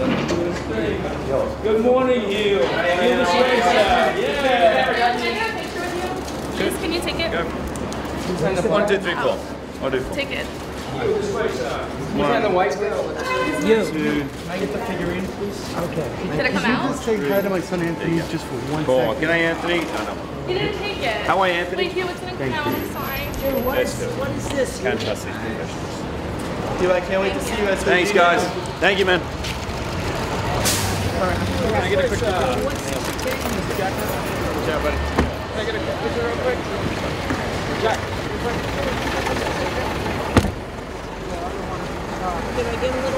Good morning, Hugh. Hugh the Sway side. Yeah. Can I get a picture with you? Please, can you take it? One, two, three, four. Oh. One, two, four. Take it. One, the white girl. two, Can I get the figurine, please? Okay. Did it come out? Just say hi to my son Anthony just for one four. second. Can I, Anthony? No, no. He didn't take it. How are you, Anthony? Wait, Hugh, it's gonna come out. I'm sorry. What what, is, what is this? Can't trust these. Dude, I can't wait to see you guys. Thanks, guys. Thank you, man. Can I get a picture, real quick? Jack. Yeah, I don't want to. Can little more?